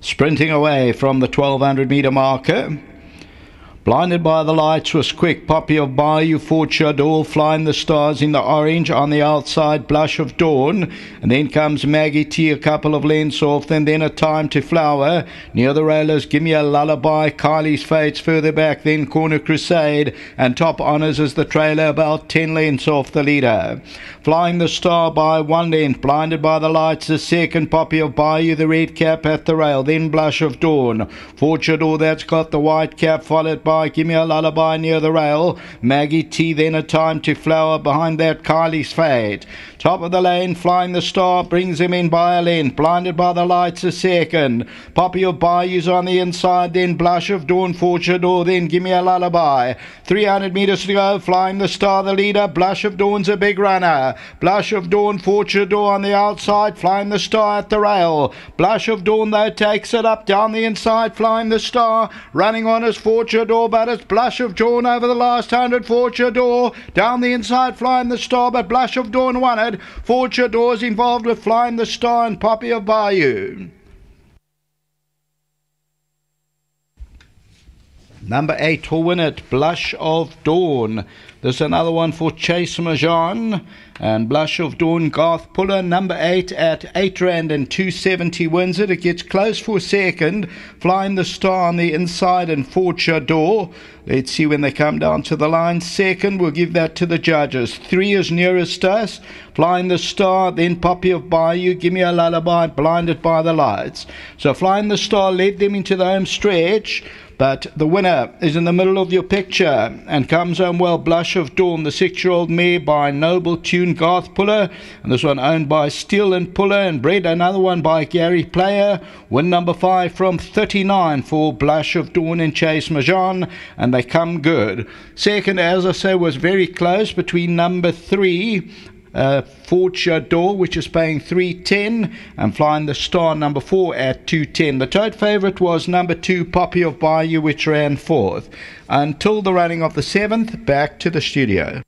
Sprinting away from the 1200 metre marker. Blinded by the lights was quick. Poppy of Bayou, Fort Chador, flying the stars in the orange on the outside, blush of dawn. And then comes Maggie T, a couple of lengths off. And then a time to flower. Near the railers, give me a lullaby. Kylie's fates further back. Then Corner Crusade. And top honours as the trailer about 10 lengths off the leader. Flying the star by one length. Blinded by the lights, the second Poppy of Bayou, the red cap at the rail. Then blush of dawn. Fort Chador, that's got the white cap, followed by Give Me a Lullaby near the rail. Maggie T, then a time to flower behind that Kylie's fate. Top of the lane, flying the star, brings him in by a length. Blinded by the lights, a second. Poppy of Bayou's on the inside, then Blush of Dawn, Fortune or then Give Me a Lullaby. 300 metres to go, flying the star, the leader. Blush of Dawn's a big runner. Blush of Dawn, Fortune on the outside, flying the star at the rail. Blush of Dawn, though, takes it up down the inside, flying the star, running on his Fortune but it's Blush of Dawn over the last hundred. Fortune Door, down the inside, flying the star, but Blush of Dawn won it. Fortune Doors involved with Flying the Star and Poppy of Bayou. Number eight will win it, Blush of Dawn. There's another one for Chase Maujean and Blush of Dawn Garth Puller. Number eight at eight rand and two seventy wins it. It gets close for second. Flying the Star on the inside and Fort Door. Let's see when they come down to the line. Second, we'll give that to the judges. Three is nearest us. Flying the Star, then Poppy of Bayou. Give me a lullaby. Blinded by the lights. So Flying the Star led them into the home stretch. But the winner is in the middle of your picture and comes home well. Blush of Dawn, the six year old mare by Noble Tune Garth Puller. And this one owned by Steel and Puller and bred another one by Gary Player. Win number five from 39 for Blush of Dawn and Chase Maujean. And they come good. Second, as I say, was very close between number three uh, Chador, which is paying 310, and flying the star number four at 210. The tote favourite was number two, Poppy of Bayou, which ran fourth. Until the running of the seventh, back to the studio.